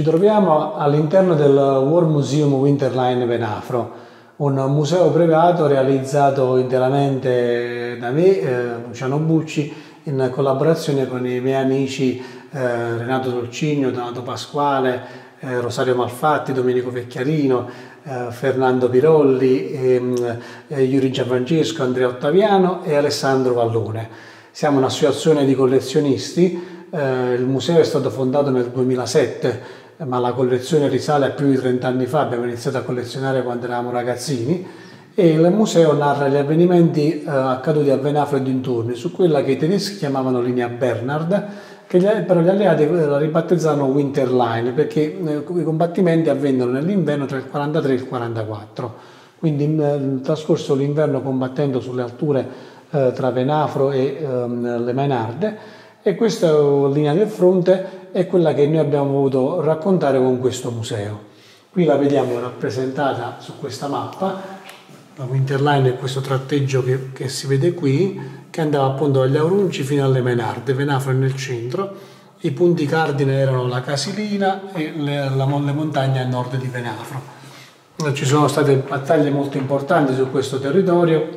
Ci troviamo all'interno del War Museum Winterline Venafro, un museo privato realizzato interamente da me, eh, Luciano Bucci, in collaborazione con i miei amici eh, Renato Dolcigno, Donato Pasquale, eh, Rosario Malfatti, Domenico Vecchiarino, eh, Fernando Pirolli, ehm, eh, Yuri Gianfrancesco, Andrea Ottaviano e Alessandro Vallone. Siamo un'associazione di collezionisti, eh, il museo è stato fondato nel 2007 ma la collezione risale a più di 30 anni fa, abbiamo iniziato a collezionare quando eravamo ragazzini e il museo narra gli avvenimenti eh, accaduti a Venafro e dintorni su quella che i tedeschi chiamavano linea Bernard, che gli, però gli alleati eh, la ribattezzarono Winter Line perché eh, i combattimenti avvennero nell'inverno tra il 43 e il 44. Quindi eh, trascorso l'inverno combattendo sulle alture eh, tra Venafro e ehm, le Mainarde e questa linea del fronte è quella che noi abbiamo voluto raccontare con questo museo. Qui la vediamo rappresentata su questa mappa, la Winterline è questo tratteggio che, che si vede qui, che andava appunto dagli Aurunci fino alle Menarde, Venafro è nel centro, i punti cardine erano la Casilina e le, la Molle Montagna a nord di Venafro. Ci sono state battaglie molto importanti su questo territorio,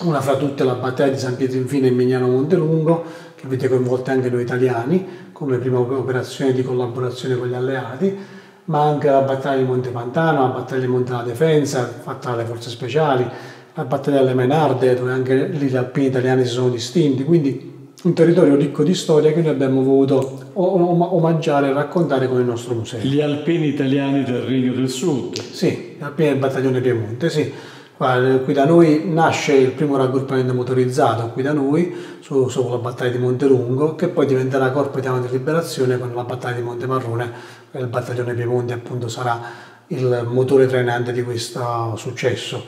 una fra tutte la battaglia di San Pietro Infine e Mignano Montelungo, che vede coinvolte anche noi italiani, come prima operazione di collaborazione con gli alleati, ma anche la battaglia di Montepantano, la battaglia di Monte della Defensa, fatta dalle forze speciali, la battaglia delle Menarde, dove anche lì gli alpini italiani si sono distinti, quindi un territorio ricco di storia che noi abbiamo voluto omaggiare e raccontare con il nostro museo. Gli alpini italiani del Regno del Sud. Sì, gli alpini del battaglione Piemonte, sì. Qui da noi nasce il primo raggruppamento motorizzato, qui da noi, su, su la battaglia di Montelungo, che poi diventerà Corpo Italiano di Liberazione con la battaglia di Montemarrone, il battaglione Piemonte appunto sarà il motore trainante di questo successo.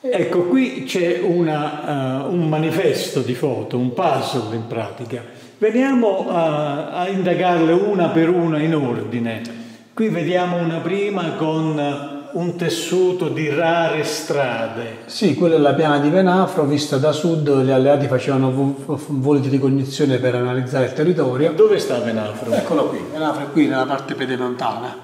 Ecco, qui c'è uh, un manifesto di foto, un puzzle in pratica. Veniamo a, a indagarle una per una in ordine. Qui vediamo una prima con un tessuto di rare strade. Sì, quella è la piana di Venafro, vista da sud, gli alleati facevano voli di ricognizione per analizzare il territorio. Dove sta Venafro? Eccolo qui, Venafro è qui nella parte pedemontana.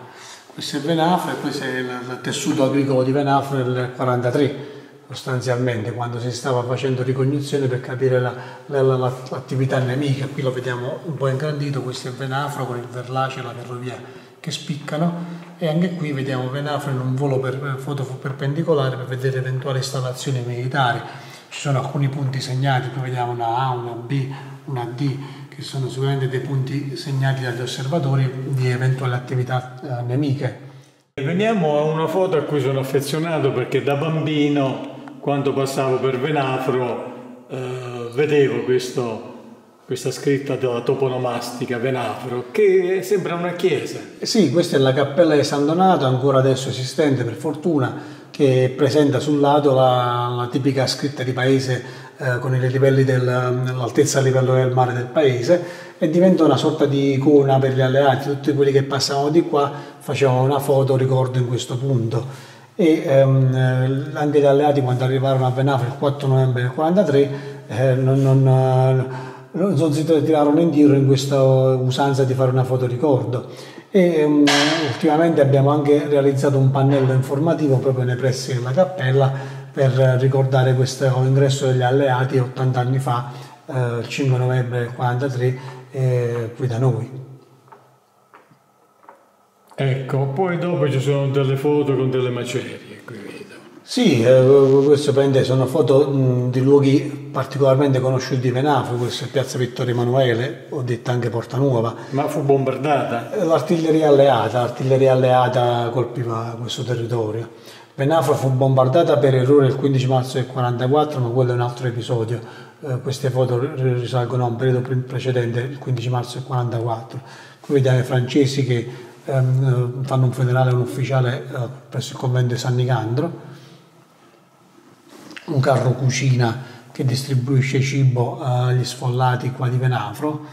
Questo è Venafro e questo è il tessuto agricolo di Venafro nel 1943 sostanzialmente quando si stava facendo ricognizione per capire l'attività la, la, nemica. Qui lo vediamo un po' ingrandito, questo è Venafro con il Verlace e la ferrovia che spiccano e anche qui vediamo Venafro in un volo per foto perpendicolare per vedere eventuali installazioni militari. Ci sono alcuni punti segnati, qui vediamo una A, una B, una D, che sono sicuramente dei punti segnati dagli osservatori di eventuali attività eh, nemiche. Veniamo a una foto a cui sono affezionato perché da bambino, quando passavo per Venafro, eh, vedevo questo questa scritta della toponomastica Venafro, che sembra una chiesa. Sì, questa è la cappella di San Donato, ancora adesso esistente per fortuna, che presenta sul lato la, la tipica scritta di paese eh, con dell'altezza a livello del mare del paese e diventa una sorta di icona per gli alleati, tutti quelli che passavano di qua facevano una foto ricordo in questo punto e ehm, anche gli alleati quando arrivarono a Venafro il 4 novembre del 1943 eh, non, non non si tirarono indietro in questa usanza di fare una fotoricordo e um, ultimamente abbiamo anche realizzato un pannello informativo proprio nei pressi della cappella per ricordare questo ingresso degli alleati 80 anni fa, eh, il 5 novembre del 1943, eh, qui da noi. Ecco, poi dopo ci sono delle foto con delle macerie qui vedo. Sì, eh, questo prende, sono foto mh, di luoghi particolarmente conosciuti di Venafro, questa è Piazza Vittorio Emanuele, ho detto anche Porta Nuova. Ma fu bombardata? Eh, l'artiglieria alleata, l'artiglieria alleata colpiva questo territorio. Venafro fu bombardata per errore il 15 marzo del 1944, ma quello è un altro episodio. Eh, queste foto risalgono a un periodo precedente, il 15 marzo del 1944. Qui vediamo i francesi che ehm, fanno un funerale a un ufficiale eh, presso il convento di San Nicandro un carro cucina che distribuisce cibo agli sfollati qua di Venafro.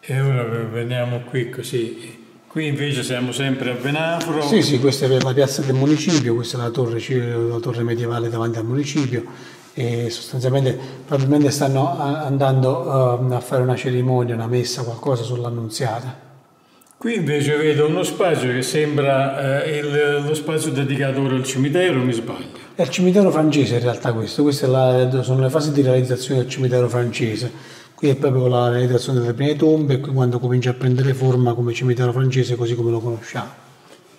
E ora veniamo qui così. Qui invece siamo sempre a Venafro. Sì, sì, questa è la piazza del municipio, questa è la torre, la torre medievale davanti al municipio e sostanzialmente probabilmente stanno andando uh, a fare una cerimonia, una messa, qualcosa sull'annunziata. Qui invece vedo uno spazio che sembra eh, il, lo spazio dedicato ora al cimitero, mi sbaglio? È il cimitero francese in realtà questo, queste sono le fasi di realizzazione del cimitero francese. Qui è proprio la realizzazione delle prime tombe e qui quando comincia a prendere forma come cimitero francese così come lo conosciamo.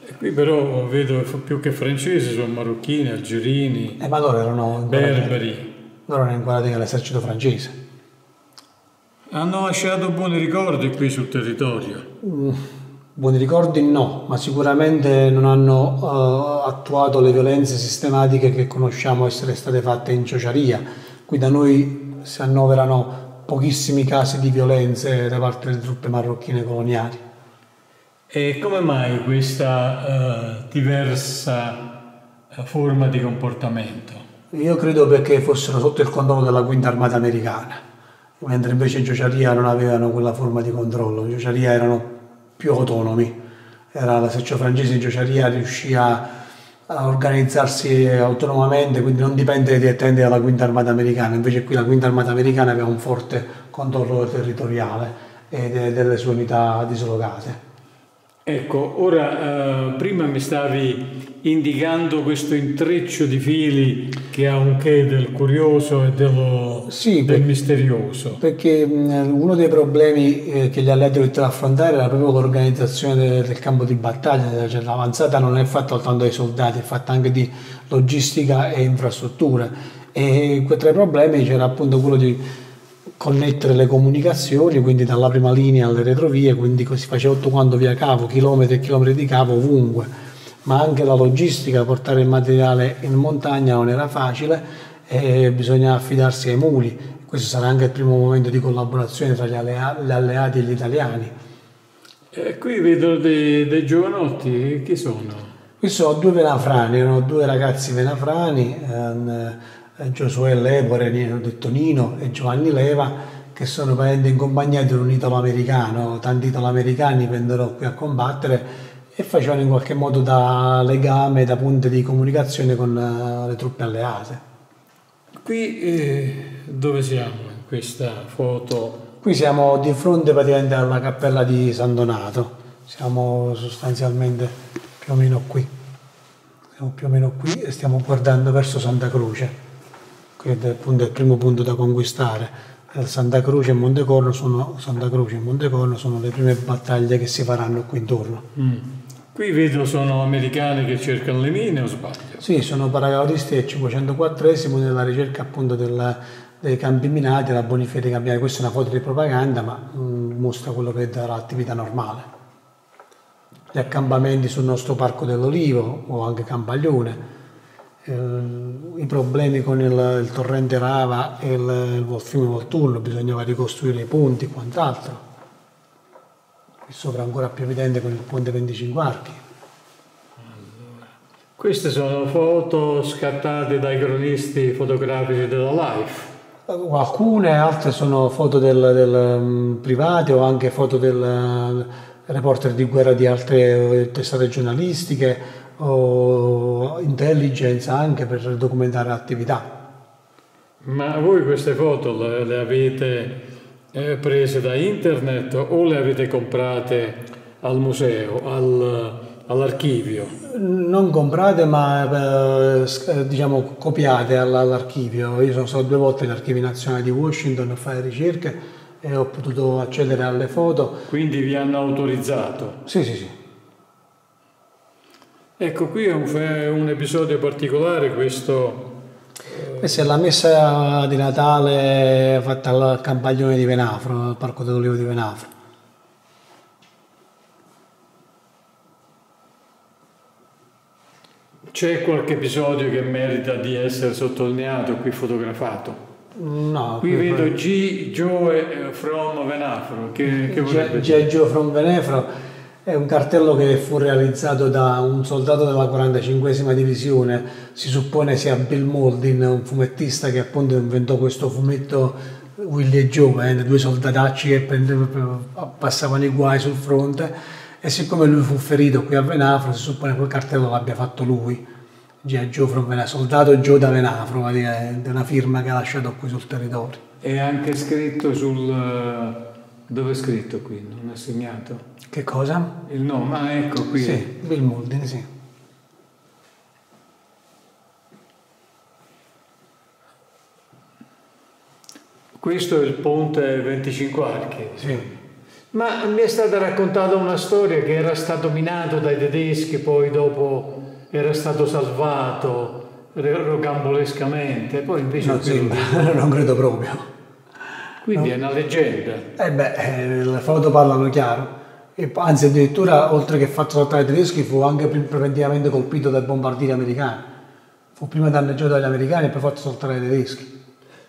E qui però vedo più che francesi, sono marocchini, algerini, eh, ma loro erano berberi. Loro erano inquadrati nell'esercito francese. Hanno lasciato buoni ricordi qui sul territorio? Mm, buoni ricordi no, ma sicuramente non hanno uh, attuato le violenze sistematiche che conosciamo essere state fatte in Ciociaria. Qui da noi si annoverano pochissimi casi di violenze da parte delle truppe marocchine coloniali. E come mai questa uh, diversa uh, forma di comportamento? Io credo perché fossero sotto il controllo della quinta armata americana mentre invece in Giociaria non avevano quella forma di controllo, in Giociaria erano più autonomi, era l'esercito francese in Giociaria riuscì a, a, organizzarsi autonomamente, quindi non dipende direttamente dalla quinta armata americana, invece qui la quinta armata americana aveva un forte controllo territoriale e delle sue unità dislocate. Ecco, ora eh, prima mi stavi indicando questo intreccio di fili che ha un che del curioso e dello, sì, del per, misterioso. Perché uno dei problemi eh, che gli alleati dovettero affrontare era proprio l'organizzazione del, del campo di battaglia, cioè l'avanzata non è fatta soltanto dai soldati, è fatta anche di logistica e infrastrutture. E tra i problemi c'era appunto quello di connettere le comunicazioni, quindi dalla prima linea alle retrovie, quindi si faceva tutto quanto via cavo, chilometri e chilometri di cavo ovunque, ma anche la logistica, portare il materiale in montagna non era facile e bisognava affidarsi ai muli. Questo sarà anche il primo momento di collaborazione tra gli, allea- gli alleati e gli italiani. E qui vedo dei, dei giovanotti, chi sono? Qui sono due venafrani, erano due ragazzi venafrani. Ehm, eh, Giosuè Lepore, detto Nino e Giovanni Leva, che sono praticamente in compagnia di un italo-americano. Tanti italo-americani vennero qui a combattere e facevano in qualche modo da legame, da punte di comunicazione con uh, le truppe alleate. Qui eh, dove siamo in questa foto? Qui siamo di fronte praticamente alla cappella di San Donato, siamo sostanzialmente più o meno qui, siamo più o meno qui e stiamo guardando verso Santa Croce che è appunto il primo punto da conquistare. Eh, Santa Croce e Montecorno sono, Santa Croce e Montecorno sono le prime battaglie che si faranno qui intorno. Mm. Qui vedo sono americani che cercano le mine o sbaglio? Sì, sono paracautisti del 504esimo nella ricerca appunto del, dei campi minati, la bonifica dei campi minati. Questa è una foto di propaganda ma mh, mm, mostra quello che è l'attività normale. Gli accampamenti sul nostro parco dell'Olivo o anche Campaglione eh, i problemi con il, il, torrente Rava e il, il fiume Volturno, bisognava ricostruire i ponti e quant'altro. Qui sopra ancora più evidente con il ponte 25 archi. Queste sono foto scattate dai cronisti fotografici della Life. Alcune, altre sono foto del, del um, private o anche foto del uh, reporter di guerra di altre testate giornalistiche o intelligence anche per documentare l'attività. Ma voi queste foto le, le avete eh, prese da internet o le avete comprate al museo, al, all'archivio? Non comprate ma eh, diciamo copiate all'archivio. Io sono stato due volte all'Archivio Nazionale di Washington a fare ricerche e ho potuto accedere alle foto. Quindi vi hanno autorizzato? Sì, sì, sì. Ecco, qui è un, un episodio particolare questo. Questa è la messa di Natale fatta al campaglione di Venafro, al Parco dell'Olivo di Venafro. C'è qualche episodio che merita di essere sottolineato qui fotografato? No. Qui vedo G. Joe from Venafro. Che, che G. Joe from Venafro è un cartello che fu realizzato da un soldato della 45esima divisione, si suppone sia Bill Moldin, un fumettista che appunto inventò questo fumetto Willy e Joe, eh, due soldatacci che passavano i guai sul fronte e siccome lui fu ferito qui a Venafro si suppone che quel cartello l'abbia fatto lui. G.I. Joe from Venafro, soldato Joe da Venafro, praticamente, una firma che ha lasciato qui sul territorio. È anche scritto sul... dove è scritto qui? Non è segnato? Che cosa? Il nome, ah ecco qui. Sì, Bill Muldin, sì. Questo è il ponte 25 archi. Sì. Ma mi è stata raccontata una storia che era stato minato dai tedeschi, poi dopo era stato salvato rocambolescamente, poi invece... Non, sembra, non credo proprio. Quindi no. è una leggenda. Eh beh, eh, le foto parlano chiaro. E, anzi, addirittura, oltre che fatto saltare i tedeschi, fu anche preventivamente colpito dai bombardieri americani. Fu prima danneggiato dagli americani e poi fatto saltare i tedeschi.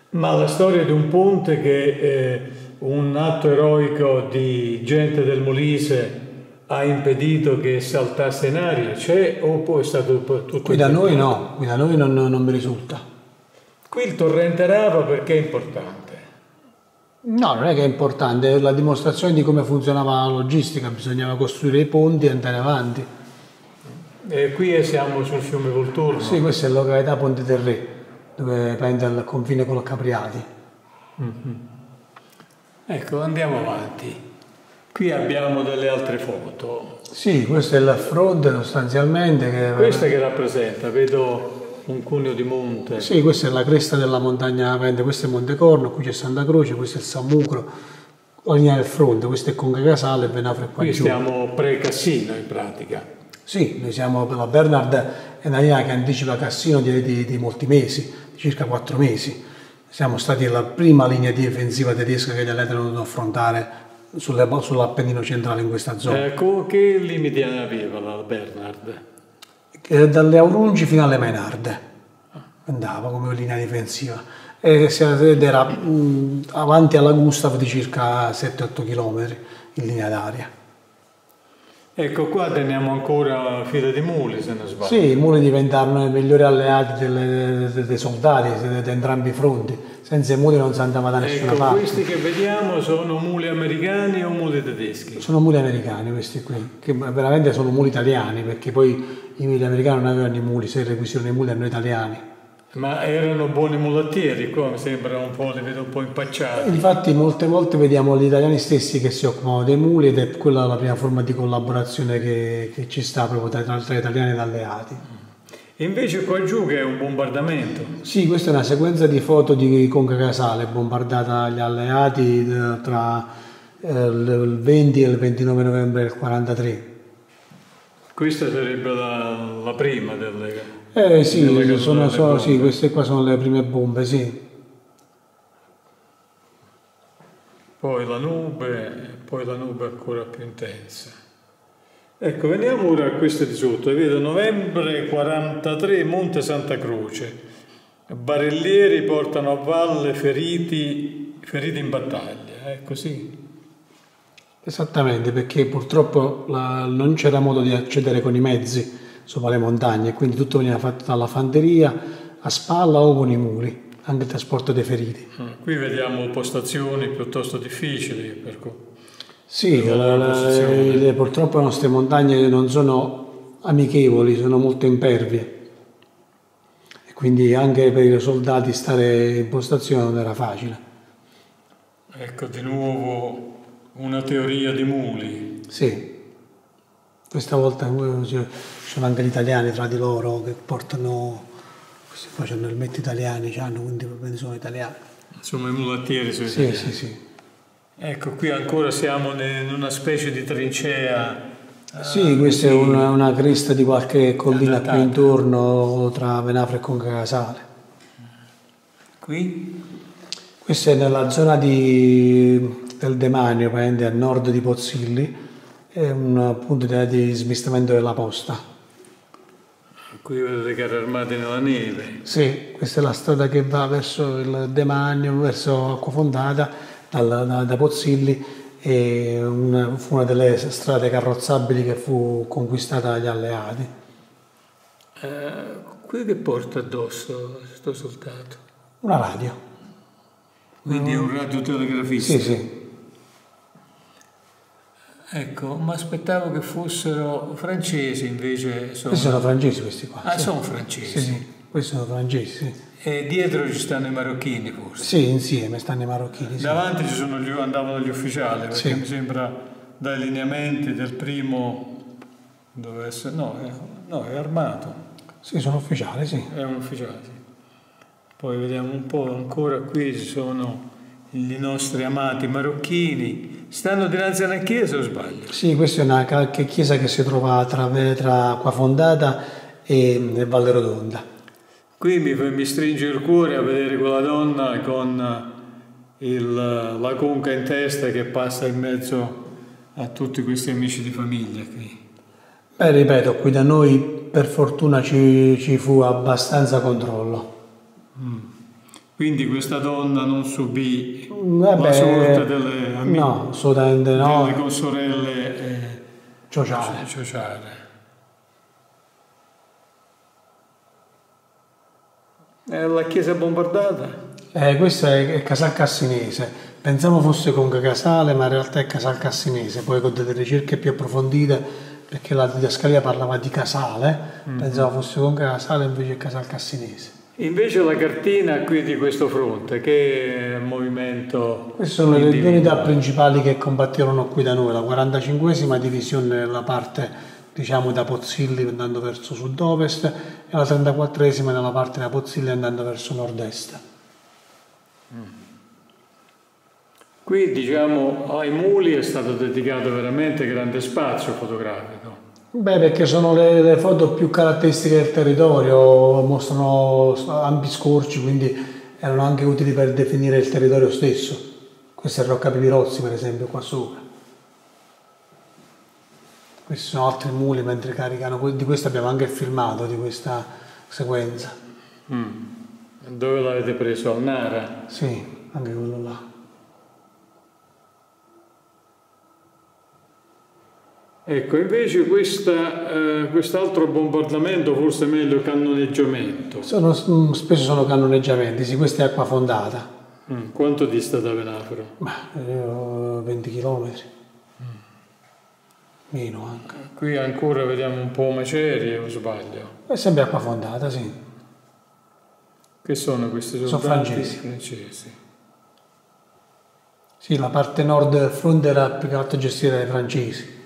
Ma la storia di un ponte che eh, un atto eroico di gente del Molise ha impedito che saltasse in aria c'è o poi è stato tutto qui da noi no qui da noi non, non, mi risulta qui il torrente Rava perché è importante no non è che è importante è la dimostrazione di come funzionava la logistica bisognava costruire i ponti e andare avanti e qui siamo sul fiume Volturno sì questa è la località Ponte Terre dove prende il confine con il Capriati mm-hmm. ecco andiamo avanti Qui abbiamo delle altre foto. Sì, questo è la fronte sostanzialmente. Che... Questa che rappresenta, vedo un cuneo di monte. Sì, questa è la cresta della montagna Pende, questo è Monte Corno, qui c'è Santa Croce, questo è il Sammucro, la linea del fronte, questo è Conca Casale e Venafre qua Qui giù. stiamo pre-Cassino in pratica. Sì, noi siamo la Bernard, è una linea che anticipa Cassino di, di, di molti mesi, circa quattro mesi. Siamo stati la prima linea difensiva tedesca che gli atleti hanno dovuto affrontare sull'Appennino centrale in questa zona. Ecco, che limiti aveva la Bernard? Dalle Aurungi fino alle Mainarde andava come linea difensiva ed era mh, avanti alla Gustav di circa 7-8 km in linea d'aria. Ecco, qua teniamo ancora fila di muli, se non sbaglio. Sì, i muli diventarono i migliori alleati delle, dei soldati da entrambi i fronti. Senza i muli non si andava da nessuna ecco, parte. questi che vediamo sono muli americani o muli tedeschi? Sono muli americani questi qui, che veramente sono muli italiani, perché poi i muli americani non avevano i muli, se requisivano i muli erano italiani. Ma erano buoni mulattieri qua, mi sembra un po', li vedo un po' impacciati. Infatti molte volte vediamo gli italiani stessi che si occupano dei muli ed è quella la prima forma di collaborazione che, che ci sta proprio tra, tra italiani ed alleati. E invece qua giù che è un bombardamento. Sì, questa è una sequenza di foto di Conca Casale bombardata dagli alleati eh, tra eh, il 20 e il 29 novembre del 1943. Questa sarebbe la, la prima delle... Eh sì, sono, sono, sì, queste qua sono le prime bombe, sì. Poi la nube, poi la nube ancora più intensa. Ecco, veniamo ora a queste di sotto. Vedo novembre 43, Monte Santa Croce. Barellieri portano a valle feriti, feriti in battaglia, è così? Esattamente, perché purtroppo la, non c'era modo di accedere con i mezzi sopra le montagne, quindi tutto veniva fatto dalla fanteria a spalla o con i muri, anche il trasporto dei feriti. Ah, qui vediamo postazioni piuttosto difficili. Per sì, la, la, le, purtroppo le nostre montagne non sono amichevoli, sono molto impervie. E quindi anche per i soldati stare in postazione non era facile. Ecco di nuovo una teoria di muli. Sì, questa volta ci sono anche gli italiani tra di loro che portano, questi qua hanno il metto italiani, hanno, quindi sono italiani. Insomma i mulattieri sono sì, italiani. Sì, sì. Ecco, qui ancora siamo in una specie di trincea. Sì, questa è una, una, cresta di qualche collina qui intorno tra Venafra e Concacasale. Qui? Questa è nella zona di, del Demanio, a nord di Pozzilli è un punto di smistamento della posta. Qui vedete carri armati nella neve. Sì, questa è la strada che va verso il Demanio, verso Acquafondata, da, da, da Pozzilli, e una, fu una delle strade carrozzabili che fu conquistata dagli alleati. Eh, qui che porta addosso questo soldato? Una radio. Quindi è un radiotelegrafista? Sì, sì. Ecco, ma aspettavo che fossero francesi invece. Sono... Questi sono francesi questi qua. Ah, sì. sono francesi. Sì, questi sono francesi. E dietro ci stanno i marocchini forse? Sì, insieme stanno i marocchini. Sì. Davanti ci sono gli, andavano gli ufficiali, perché sì. mi sembra dai lineamenti del primo dove essere. No, è, no, è armato. Sì, sono ufficiali, sì. È un ufficiale, sì. Poi vediamo un po', ancora qui ci sono i nostri amati marocchini. Stanno dinanzi alla chiesa o sbaglio? Sì, questa è una chiesa che si trova tra, tra Acquafondata e Valle Rotonda. Qui mi, mi, stringe il cuore a vedere quella donna con il, la conca in testa che passa in mezzo a tutti questi amici di famiglia qui. Beh, ripeto, qui da noi per fortuna ci, ci fu abbastanza controllo. Mm. Quindi questa donna non subì Vabbè, la sorte delle amiche, no, assolutamente no. delle consorelle eh, ciociare. ciociare. È la chiesa bombardata? Eh, questo è, è Casal Cassinese. Pensavo fosse Conca Casale, ma in realtà è Casal Cassinese. Poi con delle ricerche più approfondite, perché la didascalia parlava di Casale, mm-hmm. pensavo fosse Conca Casale, invece è Casal Cassinese. Invece la cartina qui di questo fronte, che movimento? Queste sono le due unità principali che combatterono qui da noi, la 45esima divisione nella parte diciamo da Pozzilli andando verso sud-ovest e la 34esima nella parte da Pozzilli andando verso nord-est. Qui diciamo ai muli è stato dedicato veramente grande spazio fotografico. Beh, perché sono le, le, foto più caratteristiche del territorio, mostrano ampi scorci, quindi erano anche utili per definire il territorio stesso. Questo è Rocca Pipirozzi, per esempio, qua sopra. Questi sono altri muli mentre caricano, di questo abbiamo anche filmato, di questa sequenza. Mm. Dove l'avete preso? Al Nara? Sì, anche quello là. Ecco, invece questa, eh, quest'altro bombardamento forse è meglio cannoneggiamento. Sono, mm, spesso sono cannoneggiamenti, sì, questa è acqua fondata. Mm, quanto dista da Venafro? Ma, eh, 20 km. Mm. Meno anche. Qui ancora vediamo un po' macerie o sbaglio? È sempre acqua fondata, sì. Che sono questi soldati? Sono francesi. francesi. Sì, la parte nord del fronte era più che altro gestita dai francesi.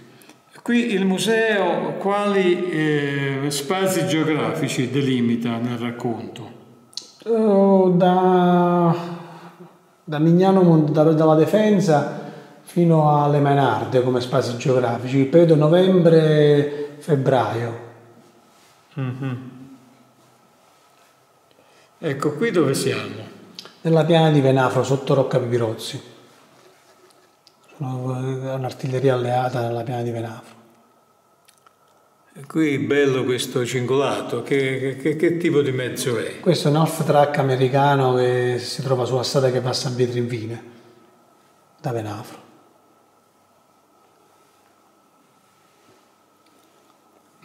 Qui il museo quali eh, spazi geografici delimita nel racconto? Uh, da, da Mignano, da, dalla Defensa fino alle Mainarde come spazi geografici, il periodo novembre-febbraio. Mm-hmm. Ecco, qui dove siamo? Nella piana di Venafro, sotto Rocca Pipirozzi. Sono eh, un'artiglieria alleata nella piana di Venafro. Qui bello questo cingolato, che, che, che, tipo di mezzo è? Questo è un half track americano che si trova sulla strada che passa a Vietrinvine, da Venafro.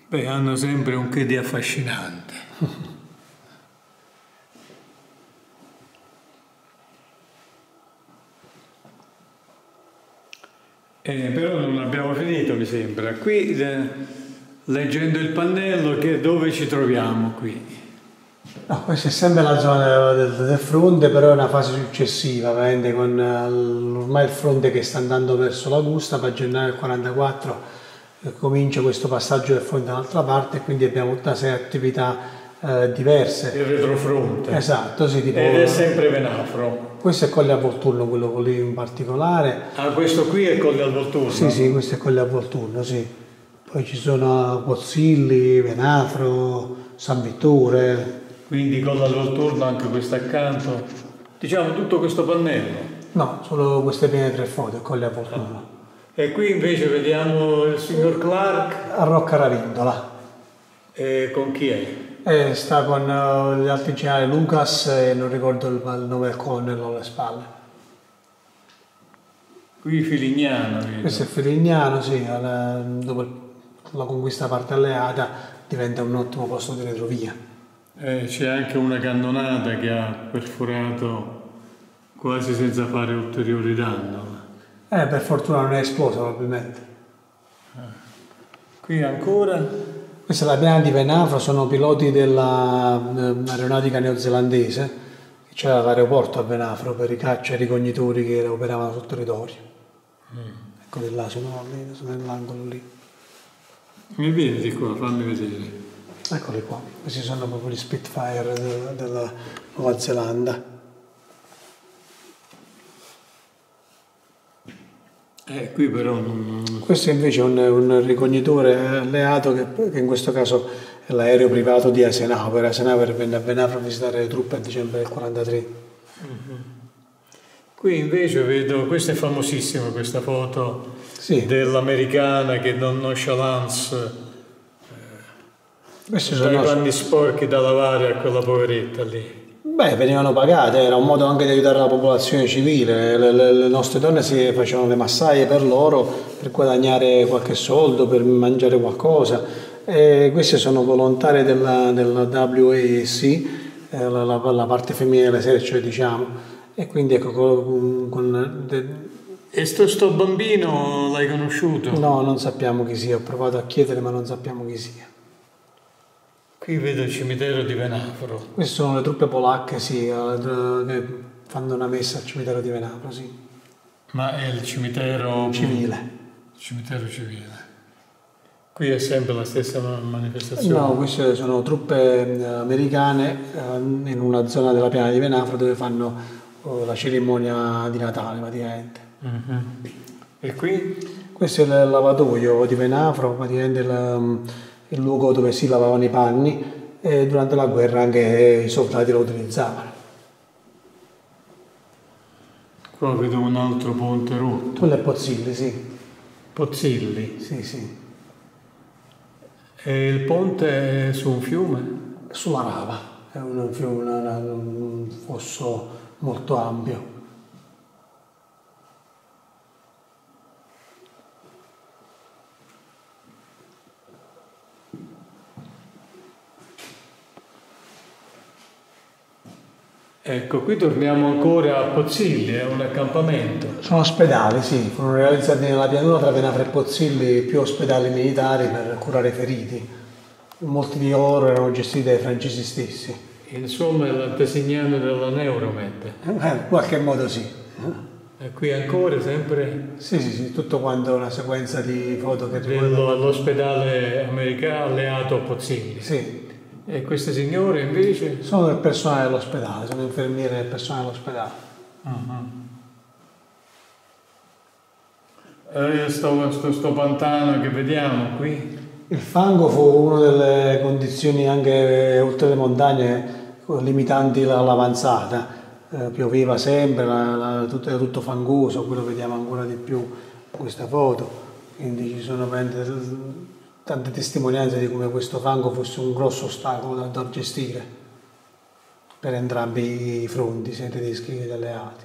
Beh, hanno sempre un che di affascinante. eh, però non abbiamo finito, mi sembra. Qui... Eh, leggendo il pannello che dove ci troviamo qui? No, questa è sempre la zona del, del fronte, però è una fase successiva, veramente con uh, ormai il fronte che sta andando verso l'Augusta, per gennaio del 44 eh, comincia questo passaggio del fronte dall'altra parte e quindi abbiamo tutta una serie di attività uh, diverse. Il retrofronte. Esatto, sì, tipo, Ed è sempre Venafro. Questo è Colle a Volturno, quello lì in particolare. Ah, questo qui è Colle a Volturno? Sì, sì, questo è Colle a Volturno, sì. Poi ci sono Pozzilli, Venafro, San Vittore. Quindi con la Volturno anche questo accanto. Diciamo tutto questo pannello? No, solo queste prime tre foto, con le Volturno. Ah. E qui invece vediamo il signor Clark. A Rocca Ravindola. E con chi è? Eh, sta con uh, gli altri generali Lucas e non ricordo il, il nome del colonnello alle spalle. Qui Filignano. Vedo. Questo è Filignano, sì, alla, dopo la conquista parte alleata diventa un ottimo posto di retrovia. Eh, c'è anche una cannonata che ha perforato quasi senza fare ulteriori danni. Eh, per fortuna non è esplosa probabilmente. Qui ancora Questa è la piana di Venafro, sono piloti dell'aeronautica neozelandese. C'era l'aeroporto a Venafro per i caccia e i ricognitori che operavano sul territorio. Eccoli là, sono, lì, sono nell'angolo lì. Mi vieni di qua, fammi vedere. Eccoli qua, questi sono proprio gli Spitfire del- della Nuova Zelanda. Eh, qui però non, Questo invece è un, un ricognitore alleato che, che in questo caso è l'aereo privato di Eisenhower. Eisenhower venne a Venafro a visitare le truppe a dicembre del 43. Qui invece vedo, questa è famosissima questa foto Sì, dell'americana che non nonchalance questi dai sono, panni sporchi da lavare a quella poveretta lì. beh, venivano pagate, era un modo anche di aiutare la popolazione civile. Le, le- le nostre donne si facevano le massaie per loro, per guadagnare qualche soldo, per mangiare qualcosa. E queste sono volontarie della, della WAC, eh, la, la- la parte femminile dell'esercito, diciamo. E quindi ecco, con, con de- E sto, sto bambino l'hai conosciuto? No, non sappiamo chi sia, ho provato a chiedere ma non sappiamo chi sia. Qui vedo il cimitero di Venafro. Queste sono le truppe polacche, sì, eh, che fanno una messa al cimitero di Venafro, sì, Ma è il cimitero civile. cimitero civile. Qui è sempre la stessa manifestazione. No, queste sono truppe eh, americane eh, in una zona della piana di Venafro dove fanno oh, la cerimonia di Natale praticamente. Mhm. E qui? Questo è il lavatoio di Venafro, praticamente il, il luogo dove si lavavano i panni e durante la guerra anche i soldati lo utilizzavano. Qua vedo un altro ponte rotto. Quello è Pozzilli, sì. Pozzilli. Sì, sì. E il ponte è su un fiume? Sulla Rava, è un, fiume, un fosso molto ampio. Ecco, qui torniamo ancora a Pozzilli, è un accampamento. Sono ospedali, sì, furono realizzati nella pianura tra Venafra e Pozzilli più ospedali militari per curare i feriti. Molti di loro erano gestiti dai francesi stessi. Insomma, è l'antesignano della Neuromed. Eh, in qualche modo sì. E qui ancora sempre Sì, sì, sì, tutto quanto una sequenza di foto che riguardano. dello- all'ospedale americano alleato a Pozzilli. Sì, E queste signore invece? sono del personale dell'ospedale, sono infermiere del personale dell'ospedale. Eh, sto, sto- sto pantano che vediamo qui. Il fango fu una delle condizioni anche oltre le montagne limitanti la- l'avanzata. Eh, pioveva sempre, la- la- tutto, era tutto fangoso, qui lo vediamo ancora di più in questa foto. Quindi ci sono tante testimonianze di come questo fango fosse un grosso ostacolo da, da gestire per entrambi i fronti, sia i tedeschi che gli alleati.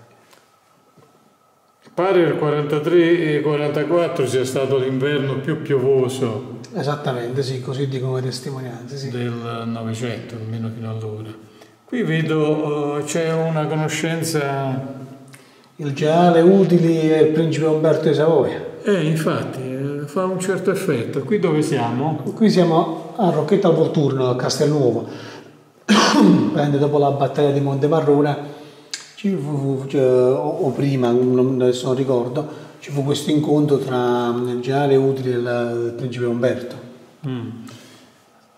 Pare il 43 e 44 sia stato l'inverno più piovoso Esattamente, sì, così dicono le testimonianze. Sì. del Novecento, almeno fino allora. Qui vedo eh, c'è una conoscenza. Il generale Utili e il principe Umberto di Savoia. Eh, infatti, eh, fa un certo effetto. Qui dove siamo? Qui siamo a Rocchetta al Volturno, a Castelnuovo. Dopo la battaglia di Montemarrone, ci fu, cioè, o, prima, non, adesso non ricordo, ci fu questo incontro tra il generale Utili e il, principe Umberto. Mm.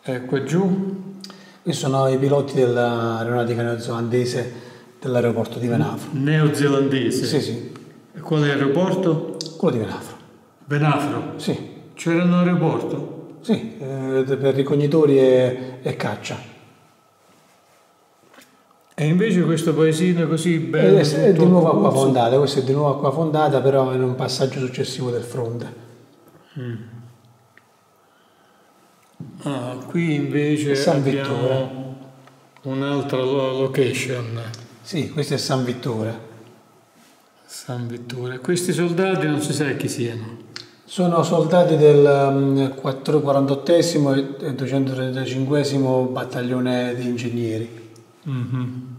E qua giù? Questi sono i piloti dell'aeronautica neozelandese dell'aeroporto di Venafro. Neozelandese. Sì, sì, E quale aeroporto? quello di Venafro. Benafro. Sì, C'era un aeroporto? sì, eh, per ricognitori e, e caccia. E invece questo paesino così bello. Eh, È, è di nuovo acqua fondata, questo è di nuovo acqua fondata, però in un passaggio successivo del fronte. Ah, qui invece San abbiamo un'altra lo- location. Sì, questo è San Vittore. San Vittore. Questi soldati non si sa chi siano. Sono soldati del um, 448 e 235 battaglione di ingegneri. Mhm.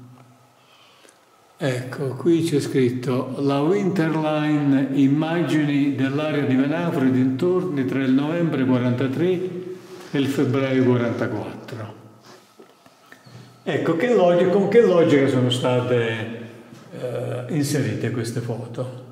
Ecco, qui c'è scritto la Winterline immagini dell'area di Venafro e dintorni tra il novembre 43 e il febbraio 44. Ecco, che logica, con che logica sono state eh, inserite queste foto?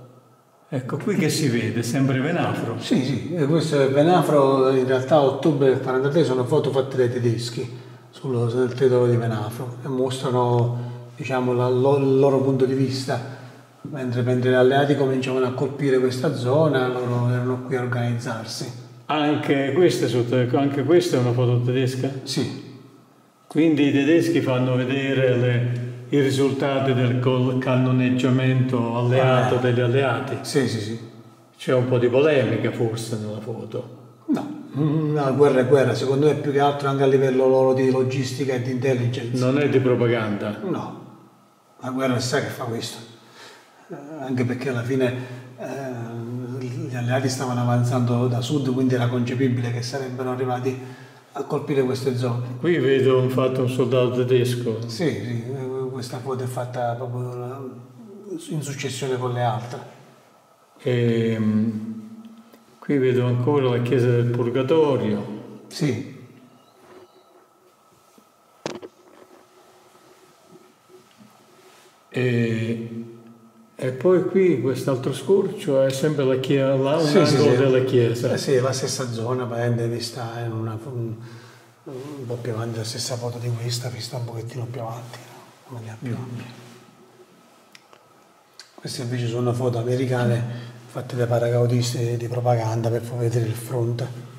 Ecco, qui che si vede, sempre Venafro. Sì, sì, questo è Venafro, in realtà a ottobre del 43 sono foto fatte dai tedeschi sul, sul territorio di Venafro e mostrano diciamo, la, lo, il loro punto di vista, mentre, mentre gli alleati cominciavano a colpire questa zona, loro erano qui a organizzarsi. Anche questa, anche questa è una foto tedesca? Sì. Quindi i tedeschi fanno vedere le, i risultati del cannoneggiamento alleato eh. degli alleati? Sì, sì, sì. C'è un po' di polemica forse nella foto. No, la guerra è guerra, secondo me più che altro anche a livello loro di logistica e di intelligence. Non è di propaganda? No, la guerra sa che fa questo, eh, anche perché alla fine eh, gli alleati stavano avanzando da sud, quindi era concepibile che sarebbero arrivati a colpire queste zone. Qui vedo un fatto un soldato tedesco. Sì, sì, questa foto è fatta proprio in successione con le altre. E, ehm, qui vedo ancora la chiesa del Purgatorio. Sì, E, e poi qui quest'altro scorcio è sempre la chiesa, là, un sì, angolo sì, della chiesa. Eh sì, la stessa zona, prende vista in una, un, un, po' più avanti, la stessa foto di questa, vista un pochettino più avanti, no? in maniera più mm. Queste invece sono foto americane fatte dai paracautisti di propaganda per far vedere il fronte.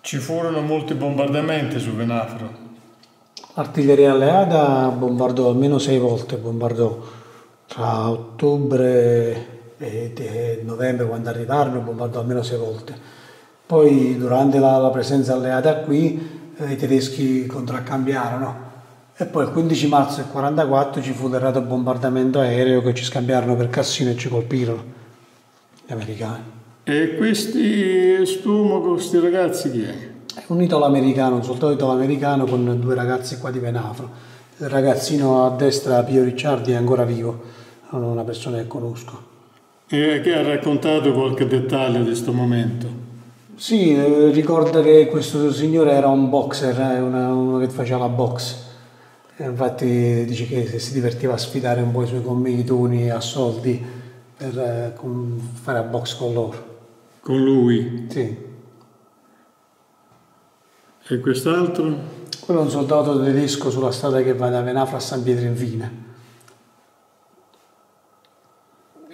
Ci furono molti bombardamenti su Venafro. L'artiglieria alleata bombardò almeno sei volte, bombardò tra ottobre e novembre quando arrivarono, bombardò almeno sei volte. Poi durante la, la presenza alleata qui eh, i tedeschi contraccambiarono e poi il 15 marzo del 1944 ci fu l'errato bombardamento aereo che ci scambiarono per Cassino e ci colpirono gli americani. E questi Stumo con questi ragazzi chi è? È un italo-americano, un soldato italo-americano con due ragazzi qua di Venafro. Il ragazzino a destra, Pio Ricciardi, è ancora vivo, è una persona che conosco. E che ha raccontato qualche dettaglio di questo momento? Sì, eh, ricorda che questo signore era un boxer, eh, uno che faceva la box. infatti dice che si divertiva a sfidare un po' i suoi commilitoni a soldi per eh, fare a box con loro. Con lui? Sì. E quest'altro? Quello è un soldato tedesco sulla strada che va da Venafra a San Pietro in Vina.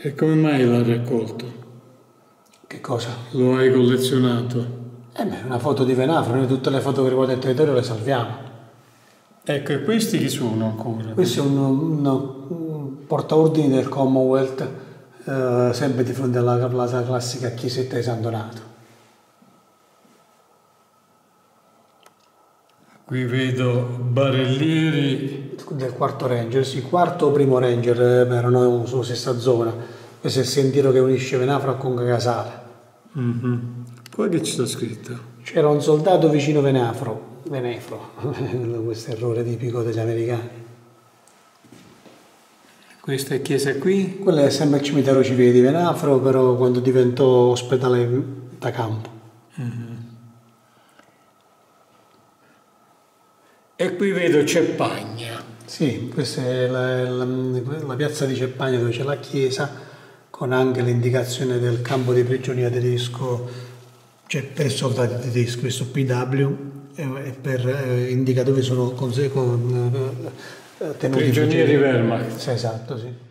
E come mai l'ha raccolto? Che cosa? Lo hai collezionato? Eh beh, una foto di Venafra, noi tutte le foto che riguardano il territorio le salviamo. Ecco, e questi chi sono ancora? Questo è un, un, un portaordini del Commonwealth eh, sempre di fronte alla plaza classica chiesetta di San Donato. Qui vedo barellieri. Del quarto ranger, sì, quarto o primo ranger eh, erano sulla stessa zona. Questo è il sentiero che unisce Venafro a Conca Casale. Mm-hmm. Poi che ci sta scritto? C'era un soldato vicino Venafro, Venefro, questo errore tipico degli americani. Questa chiesa qui? Quella è sempre il cimitero civile di Venafro, però quando diventò ospedale da campo. Mm-hmm. E qui vedo Ceppagna. Sì, questa è la, la, la, piazza di Ceppagna dove c'è la chiesa, con anche l'indicazione del campo di prigionia tedesco, cioè per soldati tedeschi, questo PW, e per eh, indica dove sono con, con, Prigionieri Wehrmacht. Sì, esatto, sì.